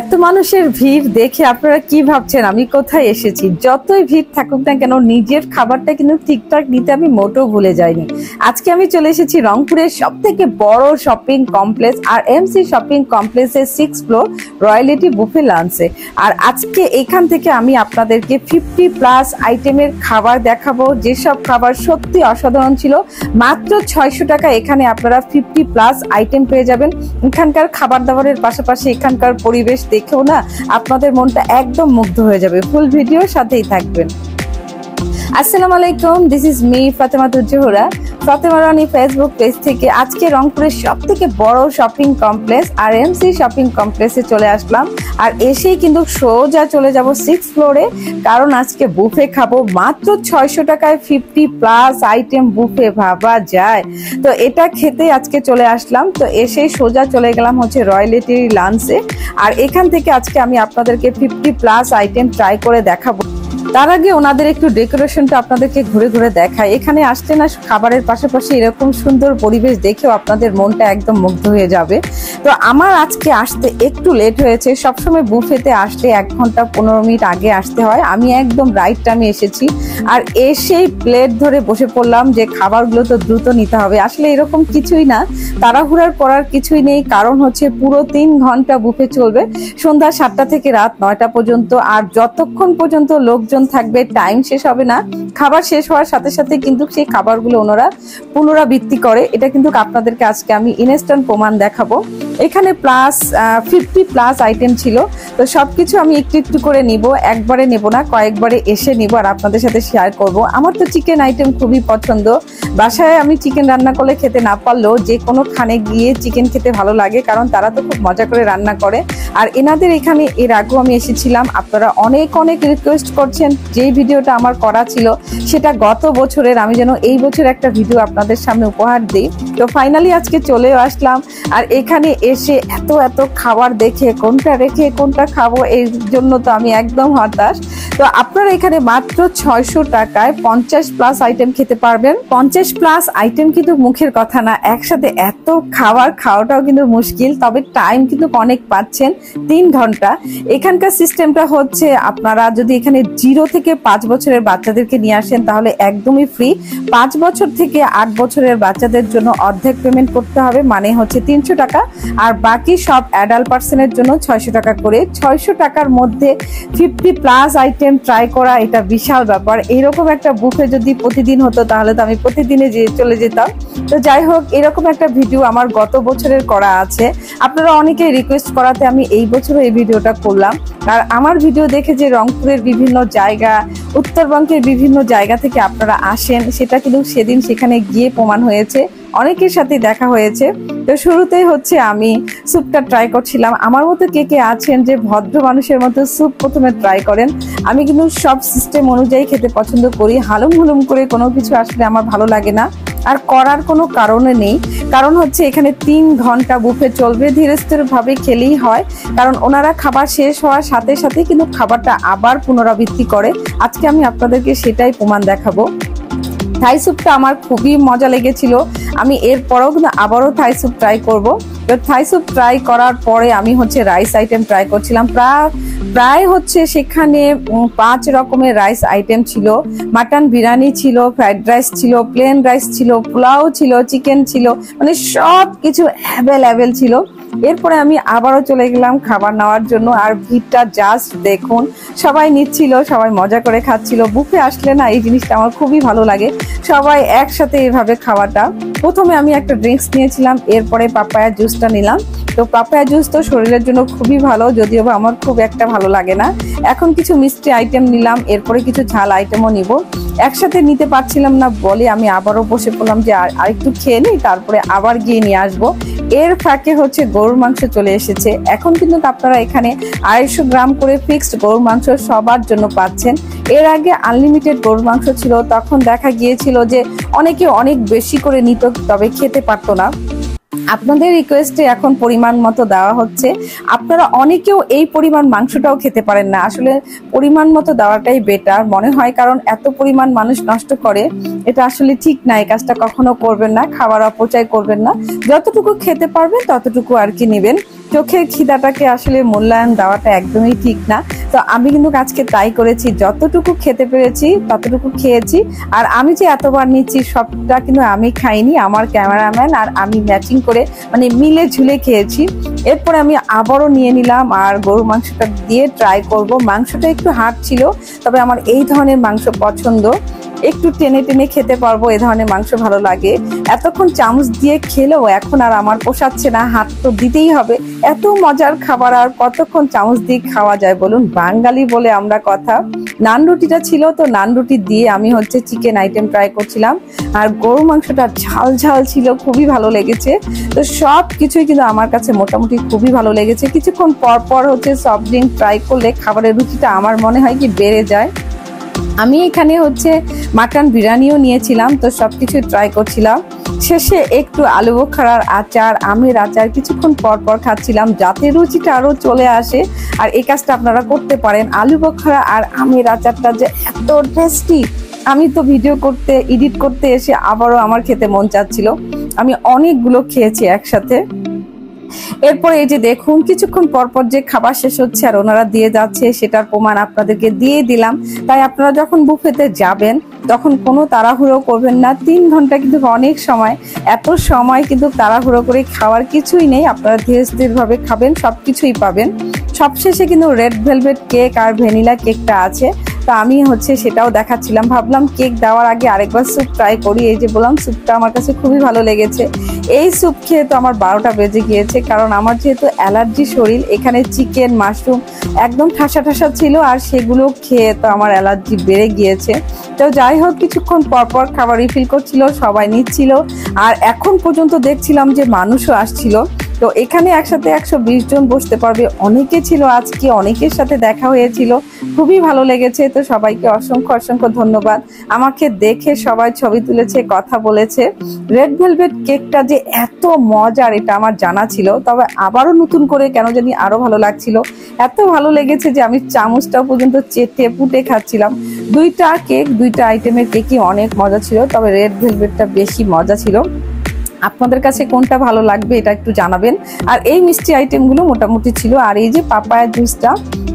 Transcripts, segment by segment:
এত মানুষের ভিড় দেখে আপনারা কি ভাবছেন? আমি কোথায় এসেছি? যতই ভিড় থাকুক না কেন, নিজের খাবারটা কিন্তু ঠিকঠাক নিতে আমি মোটেও ভুলে যাইনি। আজকে আমি চলে এসেছি রংপুরের সব থেকে বড় শপিং কমপ্লেক্স আর এমসি শপিং কমপ্লেক্সের সিক্স ফ্লোর রয়্যালিটি বুফে লাঞ্চে। আর আজকে এখান থেকে আমি আপনাদেরকে ফিফটি প্লাস আইটেমের খাবার দেখাবো। যেসব খাবার সত্যি অসাধারণ ছিল, মাত্র ছয়শো টাকা এখানে আপনারা ফিফটি প্লাস আইটেম পেয়ে যাবেন। এখানকার খাবার দাবারের পাশাপাশি এখানকার পরিবেশ দেখেও না আপনাদের মনটা একদম মুগ্ধ হয়ে যাবে। ফুল ভিডিওর সাথেই থাকবেন। আসসালামু আলাইকুম this is me Fatema Tuzzohra Fatema Facebook page থেকে আজকে রংপুরের সব থেকে বড় শপিং কমপ্লেক্স আর এমসি শপিং কমপ্লেক্সে চলে আসলাম। আর এসেই কিন্তু সোজা চলে যাব সিক্স ফ্লোরে কারণ আজকে বুফে খাব মাত্র ছয়শো টাকায় ফিফটি প্লাস আইটেম বুফে ভাবা যায়। তো এটা খেতে আজকে চলে আসলাম। তো এসেই সোজা চলে গেলাম হচ্ছে রয়্যালিটি লাঞ্চে আর এখান থেকে আজকে আমি আপনাদেরকে ফিফটি প্লাস আইটেম ট্রাই করে দেখাবো। তার আগে ওনাদের একটু ডেকোরেশনটা আপনাদেরকে ঘুরে ঘুরে দেখায় এখানে আসতে না, খাবারের পাশাপাশি এরকম সুন্দর পরিবেশ দেখেও আপনাদের মনটা একদম মুগ্ধ হয়ে যাবে। তো আমার আজকে আসতে একটু লেট হয়েছে। সবসময় বুফেতে আসতে এক ঘণ্টা পনেরো মিনিট আগে আসতে হয়। আমি একদম রাইট টাইমে এসেছি। আর এসেই প্লেট ধরে বসে পড়লাম যে খাবারগুলো তো দ্রুত নিতে হবে। আসলে এরকম কিছুই না। তাড়াহুড়ার করার কিছুই নেই। কারণ হচ্ছে পুরো তিন ঘণ্টা বুফে চলবে। সন্ধ্যা সাতটা থেকে রাত নয়টা পর্যন্ত। আর যতক্ষণ পর্যন্ত লোকজন থাকবে টাইম শেষ হবে না। খাবার শেষ হওয়ার সাথে সাথে কিন্তু সেই খাবারগুলো ওনারা পুনরাবৃত্তি করে। এটা কিন্তু আপনাদেরকে আজকে আমি ইনস্ট্যান্ট প্রমাণ দেখাবো। এখানে প্লাস ফিফটি প্লাস আইটেম ছিল। তো সব কিছু আমি একটু একটু করে নিব, একবারে নেব না, কয়েকবারে এসে নিব আর আপনাদের সাথে শেয়ার করব। আমার তো চিকেন আইটেম খুবই পছন্দ। বাসায় আমি চিকেন রান্না করলে খেতে না পারলেও যে কোনো খানে গিয়ে চিকেন খেতে ভালো লাগে, কারণ তারা তো খুব মজা করে রান্না করে। আর এনাদের এখানে, এর আগেও আমি এসেছিলাম, আপনারা অনেক অনেক রিকোয়েস্ট করছেন। যেই ভিডিওটা আমার করা ছিল, সেটা গত বছরের, আমি যেন এই বছর একটা ভিডিও আপনাদের সামনে উপহার দিই। তো ফাইনালি আজকে চলেও আসলাম। আর এখানে এসে এত এত খাবার দেখে, কোনটা রেখে, কোনটা খাব এই জন্য তো আমি একদম হতাশ। তো আপনারা এখানে মাত্র ছয়শো টাকায় পঞ্চাশ প্লাস আইটেম খেতে পারবেন। পঞ্চাশ প্লাস আইটেম কিন্তু মুখের কথা না, একসাথে এত খাবার খাওয়াটাও কিন্তু মুশকিল। তবে টাইম কিন্তু অনেক পাচ্ছেন, তিন ঘণ্টা। এখানকার সিস্টেমটা হচ্ছে, আপনারা যদি এখানে জিরো থেকে পাঁচ বছরের বাচ্চাদেরকে নিয়ে আসেন, তাহলে একদমই ফ্রি পাঁচ বছর থেকে আট বছরের বাচ্চাদের জন্য অর্ধেক পেমেন্ট করতে হবে মানে হচ্ছে তিনশো টাকা। আর বাকি সব অ্যাডাল্ট পার্সনের জন্য ছয়শো টাকা করে। ছয়শো টাকার মধ্যে ফিফটি প্লাস আইটেম ট্রাই করা এটা বিশাল ব্যাপার। এইরকম একটা বুফে যদি প্রতিদিন হতো, তাহলে তো আমি প্রতিদিনে যে চলে যেতাম। তো যাই হোক, এরকম একটা ভিডিও আমার গত বছরের করা আছে। আপনারা অনেকেই রিকোয়েস্ট করাতে আমি এই বছরও এই ভিডিওটা করলাম। আর আমার ভিডিও দেখে যে রংপুরের বিভিন্ন জায়গা, উত্তরবঙ্গের বিভিন্ন জায়গা থেকে আপনারা আসেন, সেটা কিন্তু সেদিন সেখানে গিয়ে প্রমাণ হয়েছে। অনেকের সাথে দেখা হয়েছে। তো শুরুতেই হচ্ছে আমি স্যুপটা ট্রাই করছিলাম। আমার মতো কে কে আছেন যে ভদ্র মানুষের মতো স্যুপ প্রথমে ট্রাই করেন, আমি কিন্তু সব সিস্টেম অনুযায়ী খেতে পছন্দ করি। হালুম হুলুম করে কোনো কিছু আসলে আমার ভালো লাগে না। আর করার কোনো কারণে নেই। কারণ হচ্ছে এখানে তিন ঘণ্টা বুফে চলবে। ধীরে ভাবে খেলেই হয়। কারণ ওনারা খাবার শেষ হওয়ার সাথে সাথে কিন্তু খাবারটা আবার পুনরাবৃত্তি করে। আজকে আমি আপনাদেরকে সেটাই প্রমাণ দেখাবো। থাই স্যুপটা আমার খুবই মজা লেগেছিল। আমি এরপরেও কিন্তু আবারও থাই স্যুপ ট্রাই করব। থাই স্যুপ ট্রাই করার পরে আমি হচ্ছে রাইস আইটেম ট্রাই করছিলাম। প্রায় প্রায় হচ্ছে সেখানে পাঁচ রকমের রাইস আইটেম ছিল। মাটন বিরিয়ানি ছিল ফ্রাইড রাইস ছিল প্লেন রাইস ছিল, পোলাও ছিল চিকেন ছিল মানে সব কিছু অ্যাভেলেবেল ছিল। এরপরে আমি আবারও চলে গেলাম খাবার নেওয়ার জন্য, আর ভিড়টা জাস্ট দেখুন। সবাই নিচ্ছিল, সবাই মজা করে খাচ্ছিল। বুফে আসলে না, এই জিনিসটা আমার খুবই ভালো লাগে। সবাই একসাথে এভাবে খাওয়াটা। প্রথমে আমি একটা ড্রিঙ্কস নিয়েছিলাম, এরপরে পাপায়া জুসটা নিলাম। তো পাপায়া জুস তো শরীরের জন্য খুবই ভালো, যদিও বা আমার খুব একটা ভালো লাগে না। এখন কিছু মিষ্টি আইটেম নিলাম, এরপরে কিছু ঝাল আইটেমও নিব। একসাথে নিতে পারছিলাম না, বলে আমি আবারও বসে পড়লাম যে আর একটু খেয়ে নিই, তারপরে আবার গিয়ে নিয়ে আসব। এর ফাঁকে হচ্ছে গরুর মাংস চলে এসেছে। এখন কিন্তু আপনারা এখানে আড়াইশো গ্রাম করে ফিক্সড গরুর মাংস সবার জন্য পাচ্ছেন। এর আগে আনলিমিটেড গরুর মাংস ছিল, তখন দেখা গিয়েছিল যে অনেকে অনেক বেশি করে নিত, তবে খেতে পারতো না। আপনাদের রিকোয়েস্টে এখন পরিমাণ মতো দেওয়া হচ্ছে। আপনারা অনেকেও এই পরিমাণ মাংসটাও খেতে পারেন না। আসলে পরিমাণ মতো দেওয়াটাই বেটার মনে হয় কারণ এত পরিমাণ মানুষ নষ্ট করে, এটা আসলে ঠিক না। এই কাজটা কখনো করবেন না খাবার অপচয় করবেন না। যতটুকু খেতে পারবেন, ততটুকু আর কি নেবেন। চোখের খিদাটাকে আসলে মূল্যায়ন দেওয়াটা একদমই ঠিক না। তো আমি কিন্তু আজকে তাই করেছি, যতটুকু খেতে পেরেছি ততটুকু খেয়েছি। আর আমি যে এতবার নিচ্ছি সবটা কিন্তু আমি খাইনি, আমার ক্যামেরাম্যান আর আমি ম্যাচিং করে মানে মিলে ঝুলে খেয়েছি। এরপর আমি আবারও নিয়ে নিলাম আর গরু মাংসটা দিয়ে ট্রাই করব। মাংসটা একটু হার্ড ছিল, তবে আমার এই ধরনের মাংস পছন্দ। একটু টেনে টেনে খেতে পারব, এ ধরনের মাংস ভালো লাগে। এতক্ষণ চামচ দিয়ে খেলেও এখন আর আমার পোষাচ্ছে না, হাত তো দিতেই হবে। এত মজার খাবার আর কতক্ষণ চামচ দিয়ে খাওয়া যায় বলুন, বাঙালি বলে আমরা কথা। নান রুটিটা ছিল তো নান রুটি দিয়ে আমি হচ্ছে চিকেন আইটেম ট্রাই করছিলাম। আর গরু মাংসটা ঝাল ঝাল ছিল, খুবই ভালো লেগেছে। তো সব কিছুই কিন্তু আমার কাছে মোটামুটি খুবই ভালো লেগেছে। কিছুক্ষণ পর পর হচ্ছে সফট ড্রিঙ্ক ট্রাই করলে খাবারের রুচিটা আমার মনে হয় কি বেড়ে যায়। আমি এখানে হচ্ছে মাটন বিরিয়ানিও নিয়েছিলাম, তো সব কিছু ট্রাই করছিলাম। শেষে একটু আলু বোখারার আচার, আমের আচার কিছুক্ষণ পর পর খাচ্ছিলাম, যাতে রুচিটা আরও চলে আসে। আর এই কাজটা আপনারা করতে পারেন। আলু বোখারা আর আমের আচারটা যে এত টেস্টি আমি তো ভিডিও করতে এডিট করতে এসে আবারও আমার খেতে মন চাচ্ছিল। আমি অনেকগুলো খেয়েছি একসাথে। এরপর এই যে দেখুন, কিছুক্ষণ পর পর যে খাবার শেষ হচ্ছে আর ওনারা দিয়ে যাচ্ছে, সেটার প্রমাণ আপনাদেরকে দিয়ে দিলাম। তাই আপনারা যখন বুফেতে যাবেন, তখন কোনো তাড়াহুড়ো করবেন না। তিন ঘণ্টা কিন্তু অনেক সময়। এত সময় কিন্তু তাড়াহুড়ো করে খাওয়ার কিছুই নেই। আপনারা ধীরে স্থিরভাবে খাবেন সব কিছুই পাবেন। সবশেষে কিন্তু রেড ভেলভেট কেক আর ভ্যানিলা কেকটা আছে। তো আমি হচ্ছে সেটাও দেখাচ্ছিলাম। ভাবলাম কেক দেওয়ার আগে আরেকবার স্যুপ ট্রাই করি। এই যে বললাম, স্যুপটা আমার কাছে খুবই ভালো লেগেছে। এই স্যুপ খেয়ে তো আমার বারোটা বেজে গিয়েছে, কারণ আমার যেহেতু অ্যালার্জি শরীর, এখানে চিকেন, মাশরুম একদম ঠাসা ঠাসা ছিল আর সেগুলো খেয়ে তো আমার অ্যালার্জি বেড়ে গিয়েছে। তো যাই হোক, কিছুক্ষণ পর পর খাবার রিফিল করছিল, সবাই নিচ্ছিল, আর এখন পর্যন্ত দেখছিলাম যে মানুষও আসছিল। তো এখানে একসাথে একশো বিশ জন বসতে পারবে। অনেকে ছিল আজকে, অনেকের সাথে দেখা হয়েছিল। খুবই ভালো লেগেছে, তো সবাইকে অসংখ্য অসংখ্য ধন্যবাদ। আমাকে দেখে সবাই ছবি তুলেছে, কথা বলেছে। রেড ভেলভেট কেকটা যে এত মজার, এটা আমার জানা ছিল। তবে আবারও নতুন করে কেন জানি আরও ভালো লাগছিল। এত ভালো লেগেছে যে আমি চামচটাও পর্যন্ত চেটে পুটে খাচ্ছিলাম। দুইটা কেক, দুইটা আইটেমের কেকই অনেক মজা ছিল, তবে রেড ভেলভেটটা বেশি মজা ছিল। আপনাদের কাছে কোনটা ভালো লাগবে এটা একটু জানাবেন। আর এই মিষ্টি আইটেমগুলো মোটামুটি ছিল। আর এই যে পাপায়া জুসটা,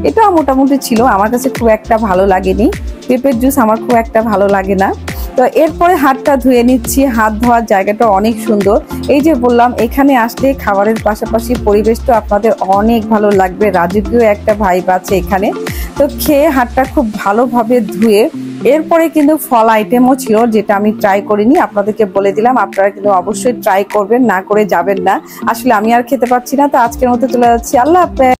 এটাও মোটামুটি ছিল। আমার কাছে খুব একটা ভালো লাগেনি। পেঁপের জুস আমার খুব একটা ভালো লাগে না। তো এরপরে হাতটা ধুয়ে নিচ্ছি। হাত ধোয়ার জায়গাটা অনেক সুন্দর। এই যে বললাম, এখানে আসলে খাবারের পাশাপাশি পরিবেশটা আপনাদের অনেক ভালো লাগবে। রাজকীয় একটা ভাইব আছে এখানে। তো খেয়ে হাতটা খুব ভালোভাবে ধুয়ে এরপরে কিন্তু ফল আইটেমও ছিল, যেটা আমি ট্রাই করিনি। আপনাদেরকে বলে দিলাম, আপনারা কিন্তু অবশ্যই ট্রাই করবেন, না করে যাবেন না। আসলে আমি আর খেতে পারছি না, তো আজকের মতো চলে যাচ্ছি। আল্লাহ হাফেজ।